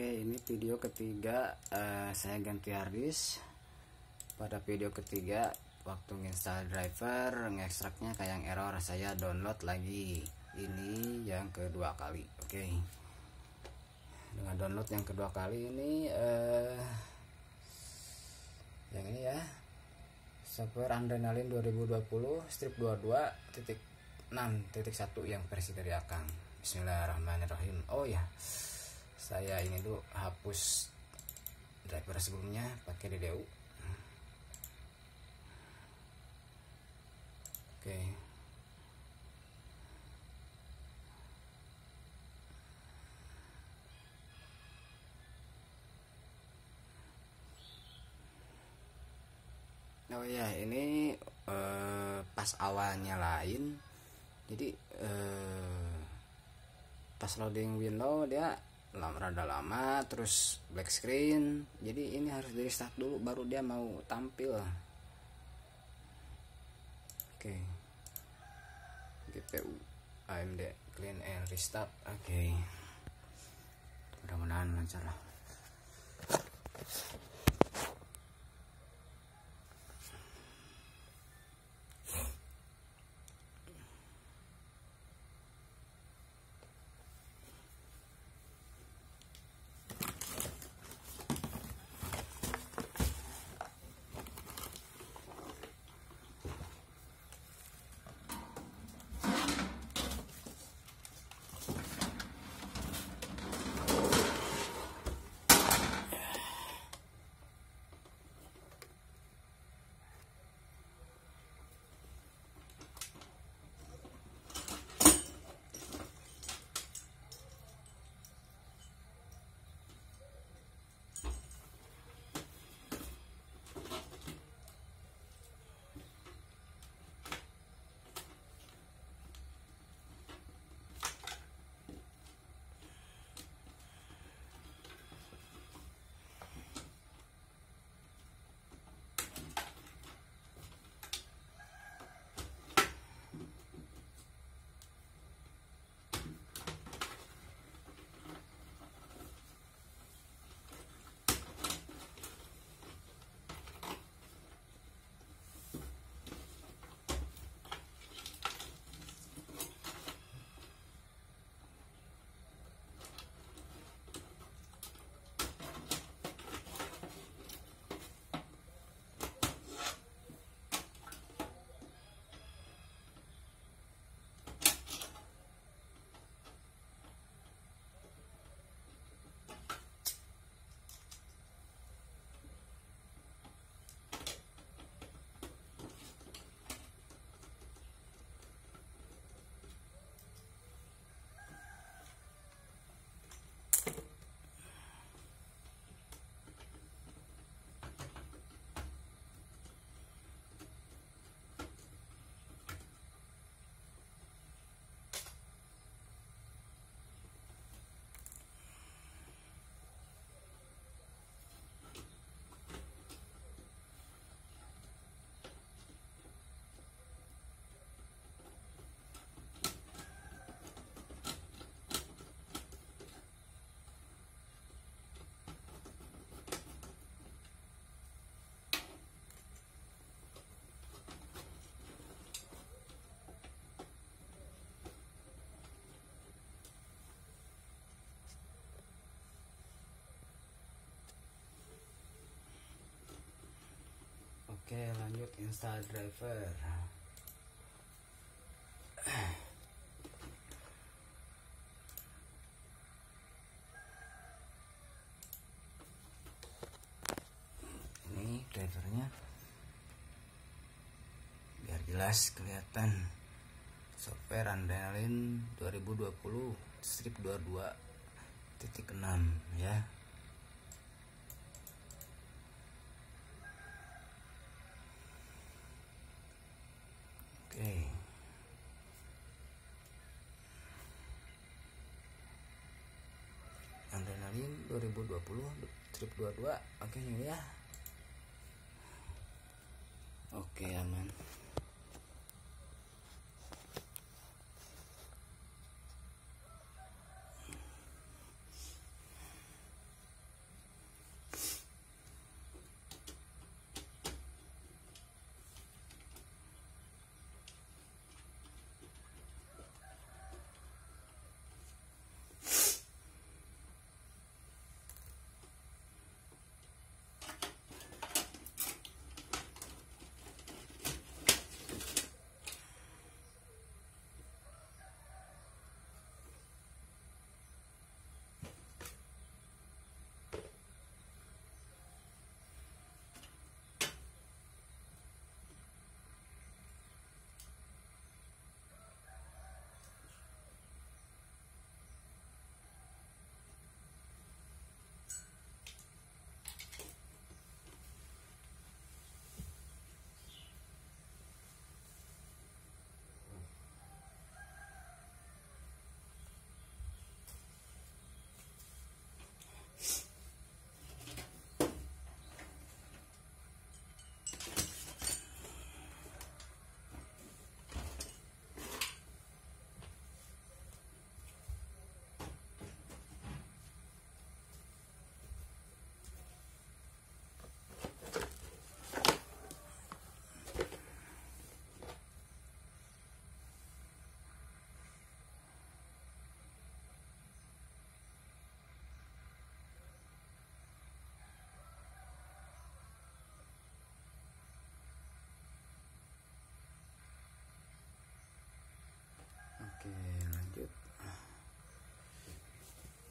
Oke ini video ketiga uh, saya ganti harddisk. Pada video ketiga waktu install driver ngekstraknya kayak error saya download lagi. Ini yang kedua kali oke. Dengan download yang kedua kali ini uh, yang ini ya. Software adrenalin 2020 strip 22 titik 6 titik 1 yang versi dari akang. Bismillahirrahmanirrahim. Oh ya saya ini dulu hapus driver sebelumnya pakai DDU oke. Oh ya ini eh, pas awalnya lain jadi eh, pas loading window dia lama rada lama terus black screen jadi ini harus dari start dulu baru dia mau tampil oke okay. GPU AMD clean and restart oke okay. mudah-mudahan lancar lah Oke lanjut install driver. Ini drivernya. Biar jelas kelihatan. Software Adrenalin 2020 strip 22 titik 6 ya Oke. Adrenalin 2020 trip 22 oke ini ya oke aman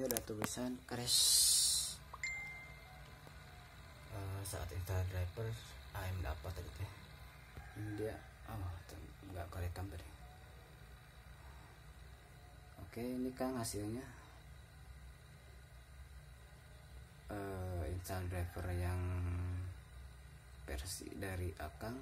ini ada tulisan crash uh, saat install driver AM apa tadi teh. Ini dia oh nggak kerekam tadi. Oke ini kan hasilnya. Uh, install driver yang versi dari Akang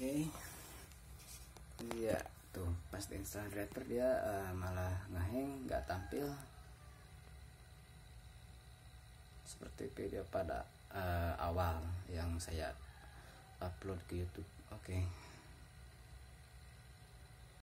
okay. iya tuh pas di install driver dia uh, malah ngeheng nggak tampil seperti video pada uh, awal yang saya upload ke YouTube oke okay.